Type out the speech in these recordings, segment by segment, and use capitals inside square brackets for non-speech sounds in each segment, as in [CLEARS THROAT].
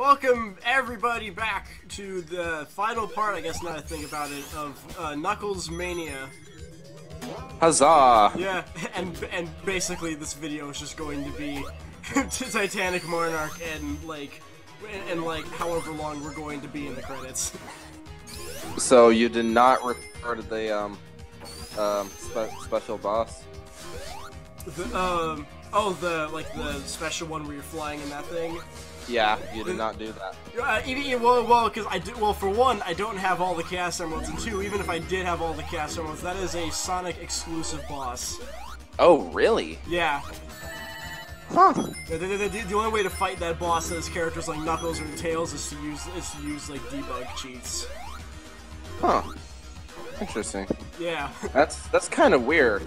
Welcome everybody back to the final part, I guess now I think about it, of uh, Knuckles Mania. Huzzah! Yeah, [LAUGHS] and and basically this video is just going to be [LAUGHS] to Titanic Monarch and like and, and like however long we're going to be in the credits. So you did not refer to the um um spe special boss? The, um oh the like the special one where you're flying in that thing. Yeah, you did not do that. Uh, even, well, well, because I do. Well, for one, I don't have all the Chaos Emeralds, and two, even if I did have all the Chaos Emeralds, that is a Sonic exclusive boss. Oh, really? Yeah. Huh. The, the, the, the only way to fight that boss as characters like Knuckles or Tails is to use is to use like debug cheats. Huh. Interesting. Yeah. [LAUGHS] That's that's kind of weird.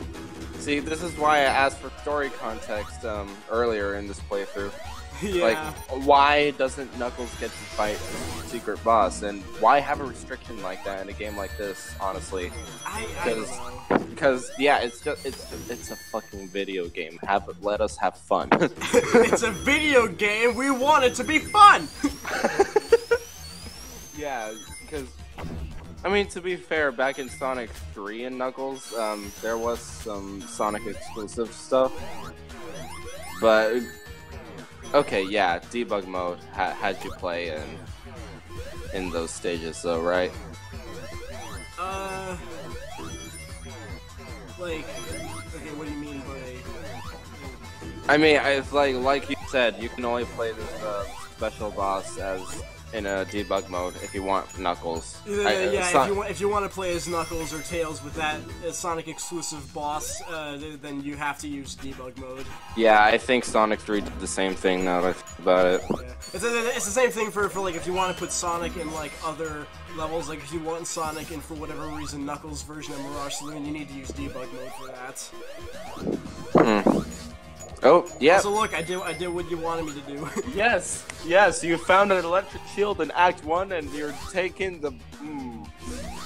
See, this is why I asked for story context um, earlier in this playthrough. [LAUGHS] yeah. Like, why doesn't Knuckles get to fight the secret boss, and why have a restriction like that in a game like this? Honestly, I, I don't because because yeah, it's just it's it's a fucking video game. Have let us have fun. [LAUGHS] it's a video game. We want it to be fun. [LAUGHS] yeah, because I mean to be fair, back in Sonic 3 and Knuckles, um, there was some Sonic exclusive stuff, but okay, yeah, debug mode ha- had you play in in those stages, though, right? Uh, like, okay, what do you mean by? I mean, it's like like you said, you can only play this uh, special boss as in a debug mode if you want Knuckles. Yeah, I- uh, yeah. Son- if you want, if you want to play as Knuckles or Tails with that uh, Sonic exclusive boss, uh, then you have to use debug mode. yeah, I think Sonic 3 did the same thing now that I think about it. Yeah. It's, it's the same thing for, for like if you want to put Sonic in like other levels, like if you want Sonic and for whatever reason Knuckles version of Mirage Saloon, you need to use debug mode for that. Hmm. Oh, yeah. So look, I did I did what you wanted me to do. [LAUGHS] Yes, yes, you found an electric shield in Act 1 and you're taking the. Mm,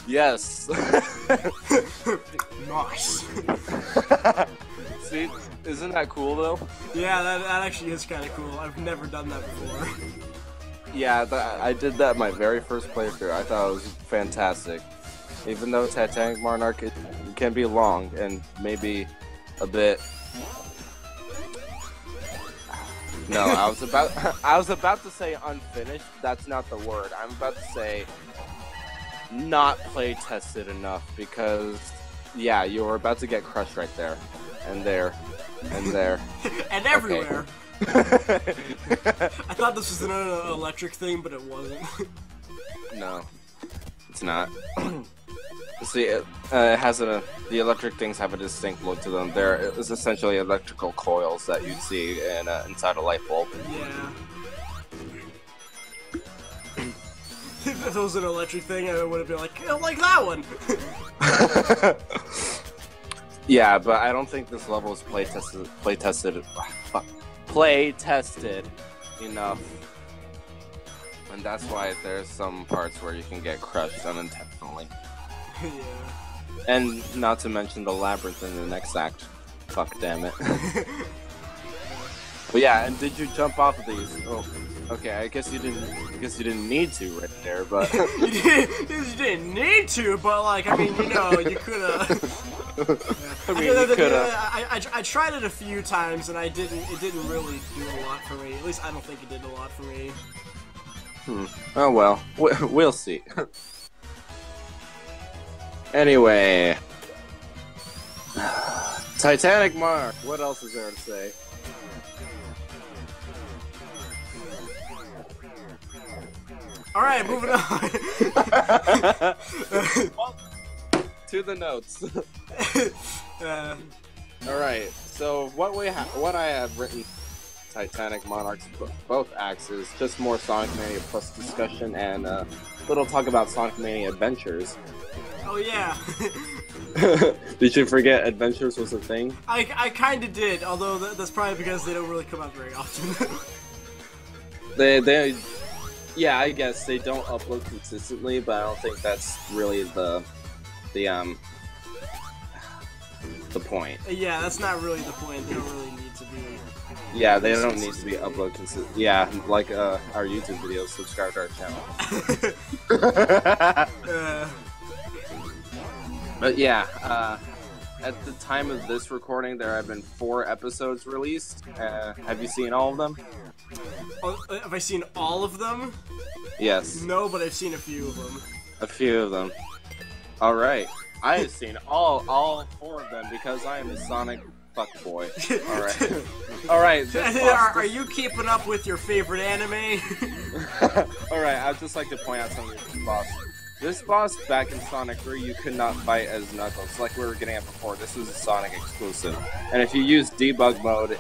yes. [LAUGHS] nice. See, isn't that cool though? yeah, that, that actually is kind of cool. I've never done that before. Yeah, that, I did that my very first playthrough. I thought it was fantastic. Even though Titanic Monarch it can be long and maybe a bit. No, I was about [LAUGHS] I was about to say unfinished. That's not the word. I'm about to say not play tested enough because yeah, you were about to get crushed right there and there and there. [LAUGHS] and everywhere. [LAUGHS] I thought this was an uh, electric thing, but it wasn't. No, it's not. [CLEARS THROAT] See, it, uh, it has a the electric things have a distinct look to them. They're it's essentially electrical coils that you'd see in, uh, inside a light bulb. yeah. [LAUGHS] if it was an electric thing, I would have been like, "Oh, like that one. [LAUGHS] [LAUGHS] yeah, but I don't think this level is play tested. Play tested. Fuck. Play tested enough. And that's why there's some parts where you can get crushed unintentionally. Yeah. And not to mention the labyrinth in the next act. Fuck damn it. [LAUGHS] but yeah, and did you jump off of these? Oh, okay. I guess you didn't. I guess you didn't need to right there, but [LAUGHS] you, did, you didn't need to, but like, I mean, you know, you could have. [LAUGHS] I mean, you could have. I, I, I tried it a few times and I didn't. It didn't really do a lot for me. At least I don't think it did a lot for me. Hmm. Oh well, we- we'll see. Anyway, Titanic Mark. What else is there to say? All right, moving on. [LAUGHS] to the notes. [LAUGHS] uh, All right. So what we ha- what I have written, Titanic Monarchs, bo- both axes, just more Sonic Mania plus discussion and a little talk about Sonic Mania Adventures. oh yeah, [LAUGHS] Did you forget Adventures was a thing? I, I kind of did. Although th- that's probably because they don't really come out very often. [LAUGHS] They they yeah, I guess they don't upload consistently, but I don't think that's really the the um the point. yeah, that's not really the point. They don't really need. Yeah, they don't need to be upload consistent. Yeah, like uh, our YouTube videos. Subscribe to our channel. [LAUGHS] [LAUGHS] uh, but yeah, uh, at the time of this recording, there have been four episodes released. Uh, have you seen all of them? oh, uh, have I seen all of them? Yes, No, but I've seen a few of them. a few of them. All right, I have seen all all four of them because I am a Sonic fuckboy. [LAUGHS] All right, all right. [LAUGHS] Are, are you keeping up with your favorite anime? [LAUGHS] All right, I'd just like to point out something boss. This boss back in Sonic 3, you could not fight as Knuckles, like we were getting at before. This was a Sonic exclusive, and if you use debug mode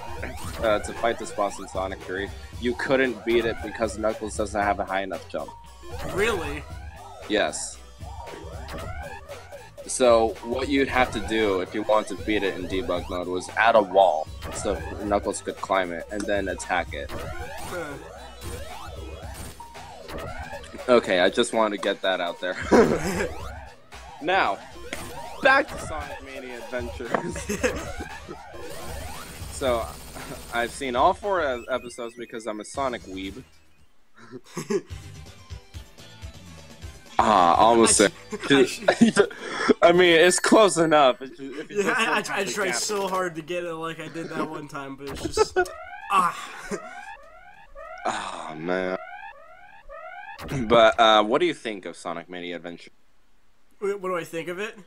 uh, to fight this boss in Sonic 3, you couldn't beat it because Knuckles doesn't have a high enough jump. really? Yes. So what you'd have to do if you want to beat it in debug mode was add a wall so Knuckles could climb it and then attack it. Okay, I just wanted to get that out there. [LAUGHS] now, back to Sonic Mania Adventures. [LAUGHS] so, I've seen all four episodes because I'm a Sonic weeb. [LAUGHS] ah, almost. I there. [LAUGHS] [LAUGHS] I mean, it's close enough. You, if yeah, I, I, I tried so hard to get it like I did that one time, but it's just [LAUGHS] ah. Oh man. But uh, what do you think of Sonic Mania Adventure? what what do I think of it?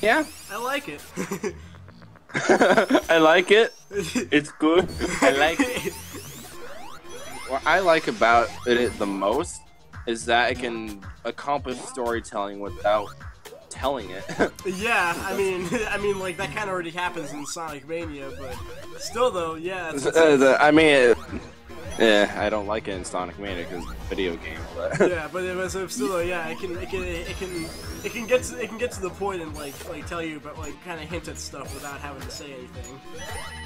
Yeah, I like it. I like it. It's good. I like it. What I like about it the most is that it can accomplish storytelling without telling it. [LAUGHS] yeah, I mean, [LAUGHS] I mean, like that kind of already happens in Sonic Mania, but still, though, yeah. It's, [LAUGHS] it's- Uh, the- I mean, it, yeah, I don't like it in Sonic Mania because video game, but yeah, but it was still, though, yeah, it can, it can, it can, it can get to, it can get to the point and like, like tell you, but like, kind of hint at stuff without having to say anything.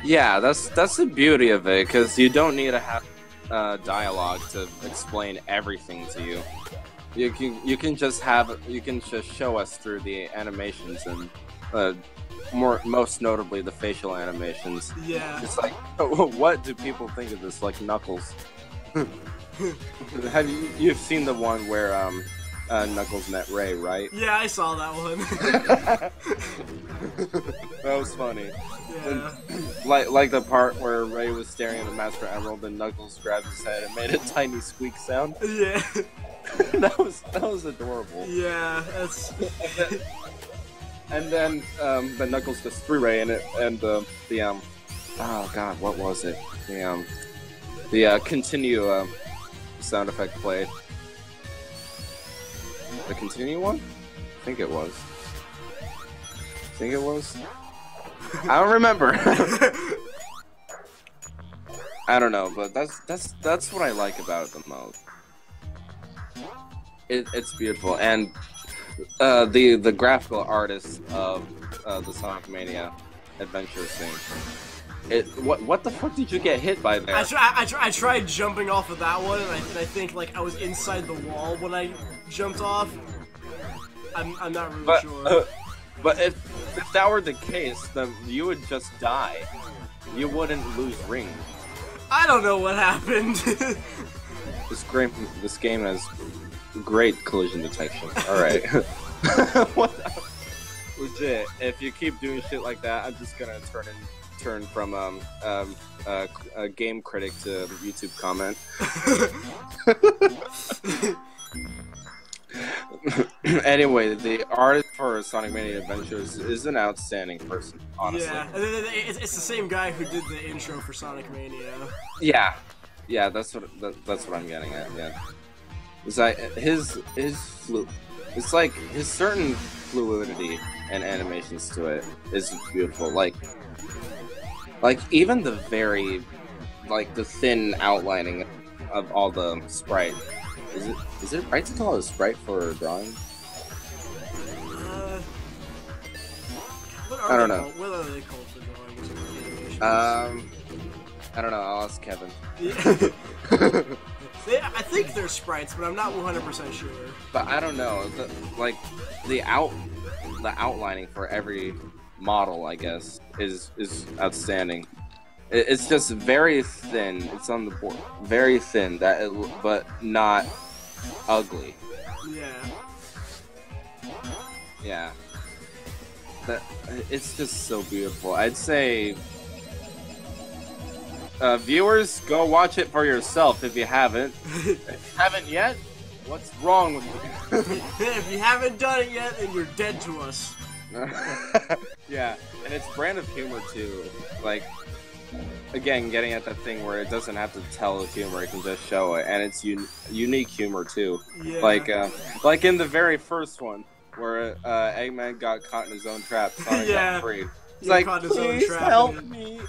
yeah, that's that's the beauty of it because you don't need to have uh, dialogue to explain everything to you. You can you can just have you can just show us through the animations and uh, more most notably the facial animations. Yeah. It's like, [LAUGHS] what do people think of this? Like Knuckles. [LAUGHS] Have you you've seen the one where um uh, Knuckles met Ray, right? Yeah, I saw that one. [LAUGHS] That was funny. yeah. [CLEARS THROAT] Like like the part where Ray was staring at the Master Emerald and Knuckles grabbed his head and made a tiny squeak sound. [LAUGHS] Yeah. [LAUGHS] that was that was adorable. Yeah, that's And then um, but Knuckles just threw Ray in it and uh, the um oh god what was it the um the uh, continue uh, sound effect played. The continue one? I think it was. I think it was. I don't remember. [LAUGHS] I don't know, but that's that's that's what I like about it the most. It, it's beautiful, and uh, the the graphical artist of uh, the Sonic Mania adventure thing. It what what the fuck did you get hit by there? I, try, I, try, I tried jumping off of that one, and I, and I think like I was inside the wall when I jumped off. I'm, I'm not really but sure. uh, but if if that were the case, then you would just die. You wouldn't lose ring. I don't know what happened. [LAUGHS] This game this game has great collision detection. All right. [LAUGHS] [LAUGHS] what? Legit. If you keep doing shit like that, I'm just gonna turn in turn from um um uh, a game critic to YouTube comment. [LAUGHS] anyway, the artist for Sonic Mania Adventures is an outstanding person, honestly. yeah, it's, the same guy who did the intro for Sonic Mania. Yeah, yeah, that's what that, that's what I'm getting at. Yeah, it's like his his flu. It's like his certain fluidity and animations to it is beautiful. Like, like even the very, like the thin outlining of all the sprite. Is it is it right to call it a sprite for drawing? Uh, I don't know. Called? What are they called for animations? Um, I don't know. I'll ask Kevin. Yeah. [LAUGHS] They, I think they're sprites, but I'm not 100% sure. But I don't know. The, like the out the outlining for every model, I guess, is is outstanding. It- It's just very thin. It's on the board, very thin. That, it, but not ugly. Yeah. Yeah. That it's just so beautiful. I'd say uh, viewers, go watch it for yourself if you haven't. if [LAUGHS] you haven't yet, what's wrong with you? [LAUGHS] [LAUGHS] if you haven't done it yet, then you're dead to us. yeah, and it's brand of humor too. Like, again, getting at that thing where it doesn't have to tell the humor; it can just show it, and it's un- unique humor too. Yeah. Like, uh, like in the very first one, where uh, Eggman got caught in his own trap, [LAUGHS] Sonic Yeah. got freed. He It's like, caught in his own trap help and- me.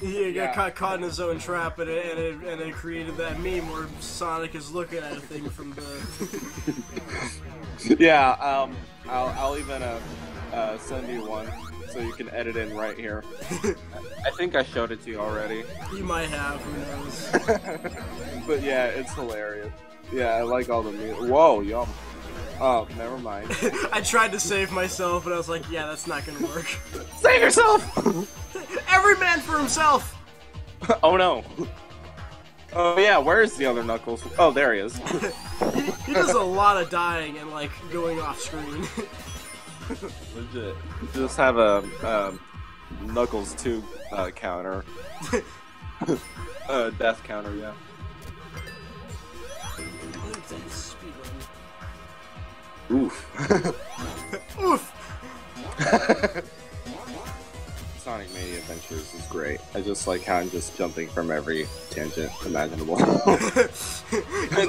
He got Yeah. caught, caught in his own trap, and it, and, it, and it created that meme where Sonic is looking at a thing from the. [LAUGHS] yeah, um, I'll, I'll even uh, uh, send you one so you can edit in right here. [LAUGHS] I think I showed it to you already. you might have, who knows? [LAUGHS] but yeah, it's hilarious. Yeah, I like all the music. Whoa, yum. Oh, never mind. [LAUGHS] I tried to save myself, but I was like, yeah, that's not gonna work. Save yourself! Every man for himself! oh no. Oh yeah, where's the other Knuckles? Oh, there he is. He, he does a lot of dying and, like, going off screen. [LAUGHS] Legit. Just have a um, Knuckles 2 uh, counter. [LAUGHS] uh, death counter, yeah. Oof. [LAUGHS] Oof! Sonic Mania Adventures is great. I just like how I'm just jumping from every tangent imaginable. He's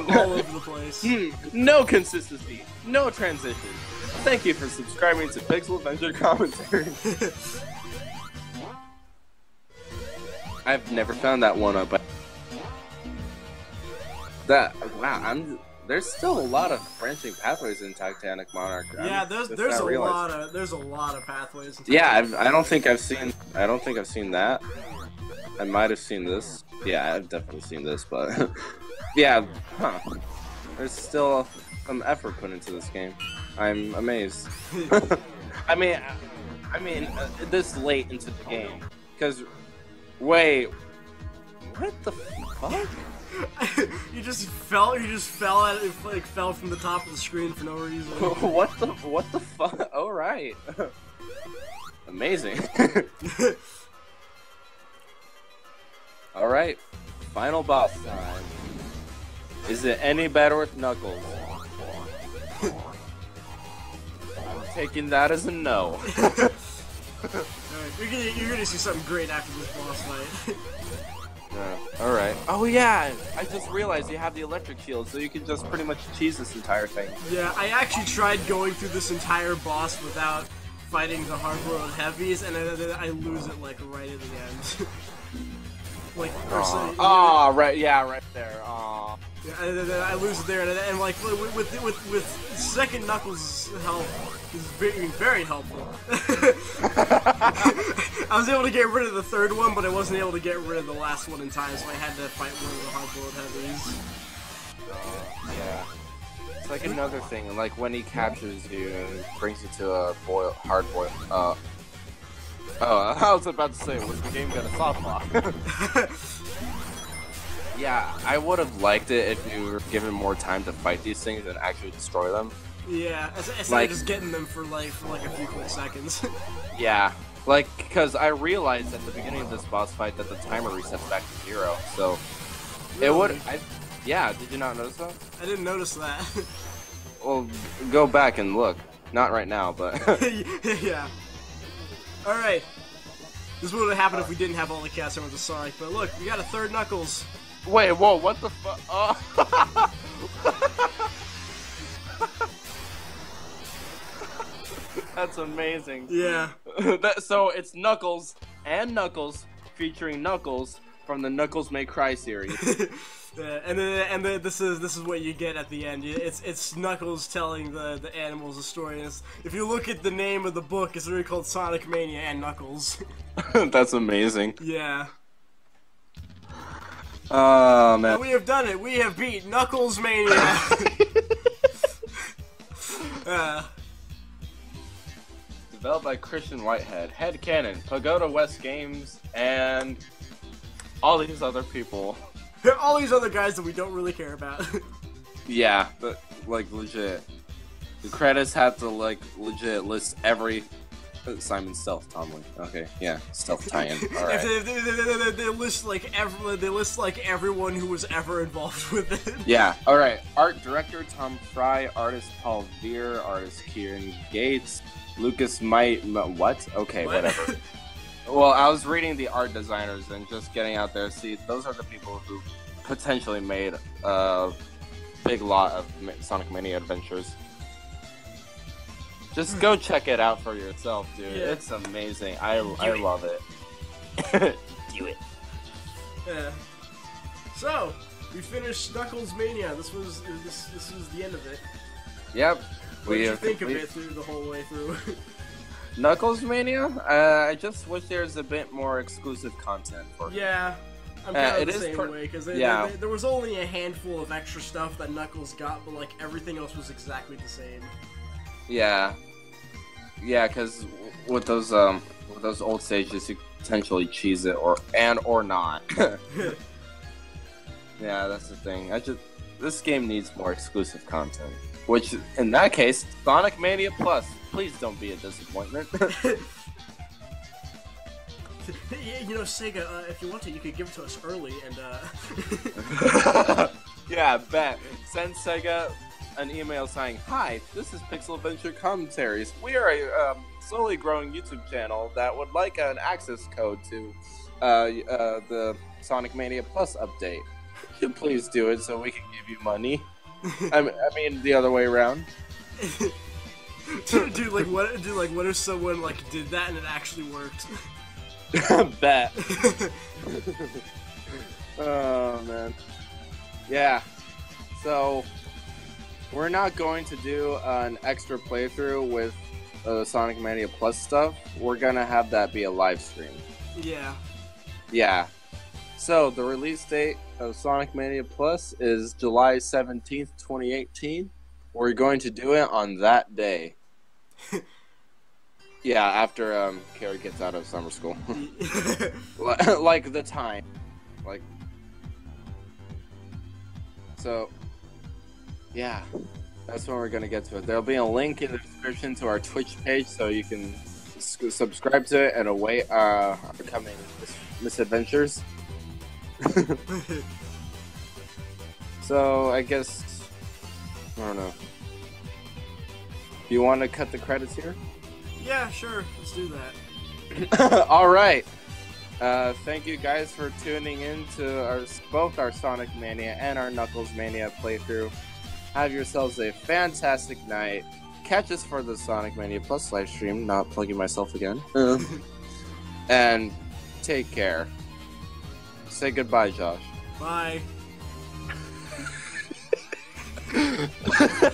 all over the place. Hmm, no consistency, no transition. Thank you for subscribing to PixelAdventurer [LAUGHS] Commentary. I've never found that one up. That wow, I'm. There's still a lot of branching pathways in Titanic Monarch. I'm Yeah, there's there's a realizing. lot of there's a lot of pathways. in Yeah, I've, I don't think I've seen. I don't think I've seen that. I might have seen this. Yeah, I've definitely seen this, but [LAUGHS] yeah, huh? There's still some effort put into this game. I'm amazed. [LAUGHS] I mean, I mean, uh, this late into the game, because wait, what the fuck? [LAUGHS] you just fell. You just fell at it. Like fell from the top of the screen for no reason. [LAUGHS] what the what the fuck? All right, amazing. All right, final boss time. Is it any better with Knuckles? Taking that as a no. [LAUGHS] Alright, you're gonna you're gonna see something great after this boss fight. [LAUGHS] Yeah, All right. Oh yeah, I just realized you have the electric shield, so you can just pretty much cheese this entire thing. yeah, I actually tried going through this entire boss without fighting the hard-boiled heavies, and then I lose it like right at the end. [LAUGHS] like, or so- Oh, right. Yeah, right there. Aw. Then I lose it there, and, and like with with with, second Knuckles' help is very very helpful. [LAUGHS] I was able to get rid of the third one, but I wasn't able to get rid of the last one in time, so I had to fight one of the hard-boiled heavies. Yeah. It's like another thing, like when he captures you and brings you to a boil, hard boil. Uh, oh, [LAUGHS] I was about to say, was the game gonna soft lock? [LAUGHS] yeah, I would have liked it if you were given more time to fight these things and actually destroy them. Yeah, ins- instead Like- of just getting them for like for like a few quick seconds. [LAUGHS] Yeah, like because I realized at the beginning of this boss fight that the timer resets back to zero, so it would. I, yeah, did you not notice that? I didn't notice that. [LAUGHS] Well, go back and look. Not right now, but [LAUGHS] yeah. All right. This would have happened if we uh, didn't have all the cast with the Sonic, but look, we got a third Knuckles. Wait, whoa, what the fuck? Oh. [LAUGHS] That's amazing. Yeah. [LAUGHS] that, so it's Knuckles and Knuckles featuring Knuckles from the Knuckles May Cry series. [LAUGHS] Yeah, and then and then this is this is what you get at the end. It's it's Knuckles telling the the animals a story. It's, if you look at the name of the book, it's really called Sonic Mania and Knuckles. That's amazing. yeah. Oh man. And we have done it. We have beat Knuckles Mania. [LAUGHS] [LAUGHS] uh, Developed by Christian Whitehead, Headcannon, Pagoda West Games, and all these other people. all these other guys that we don't really care about. [LAUGHS] yeah, but like legit. The credits have to like legit list every Simon Stealth Thomley. Okay, yeah, Stealth tie-in. All right. they, they, they, they, list like every, they list like everyone who was ever involved [LAUGHS] with it. Yeah. All right. Art director Tom Fry, artist Paul Veer, artist Kieran Gates, Lucas Might. What? Okay, what? whatever. [LAUGHS] well, I was reading the art designers and just getting out there. See, those are the people who potentially made a big lot of Sonic Mania adventures. Just go check it out for yourself, dude. Yeah. It's amazing. I, I it. love it. [LAUGHS] Do it. Yeah. So, we finished Knuckles Mania. This was this this was the end of it. Yep. What did you think complete... of it through the whole way through? [LAUGHS] Knuckles Mania? Uh, I just wish there was a bit more exclusive content for it. Yeah, I'm kind uh, of the same per- way because yeah. there was only a handful of extra stuff that Knuckles got, but like everything else was exactly the same. Yeah, yeah, because with those um with those old stages, you potentially cheese it or and or not. [LAUGHS] yeah, that's the thing. I just this game needs more exclusive content. Which, in that case, Sonic Mania Plus. Please don't be a disappointment. [LAUGHS] [LAUGHS] you know, Sega, uh, if you want to, you could give it to us early and. Uh... yeah, bet. Send Sega an email saying, Hi, this is PixelAdventurer Commentaries. We are a um, slowly growing YouTube channel that would like an access code to uh, uh, the Sonic Mania Plus update. Could [LAUGHS] you please do it so we can give you money? [LAUGHS] I, mean, I mean, the other way around. dude, dude, like what? Dude, like what if someone like did that and it actually worked? [LAUGHS] Bet. oh man. Yeah. So we're not going to do an extra playthrough with uh, Sonic Mania Plus stuff. We're gonna have that be a live stream. Yeah. Yeah. So the release date of Sonic Mania Plus is July seventeenth, twenty eighteen. We're going to do it on that day. [LAUGHS] yeah, after um, Carrie gets out of summer school. [LAUGHS] [LAUGHS] like the time. Like. So, yeah, that's when we're gonna get to it. There'll be a link in the description to our Twitch page, so you can subscribe to it and await our upcoming mis- misadventures. [LAUGHS] so I guess I don't know. Do You want to cut the credits here? Yeah, sure. Let's do that. [COUGHS] All right. Uh, thank you guys for tuning in to our both our Sonic Mania and our Knuckles Mania playthrough. Have yourselves a fantastic night. Catch us for the Sonic Mania Plus live stream, not plugging myself again. Uh. [LAUGHS] and take care. Say goodbye, Josh. Bye. [LAUGHS]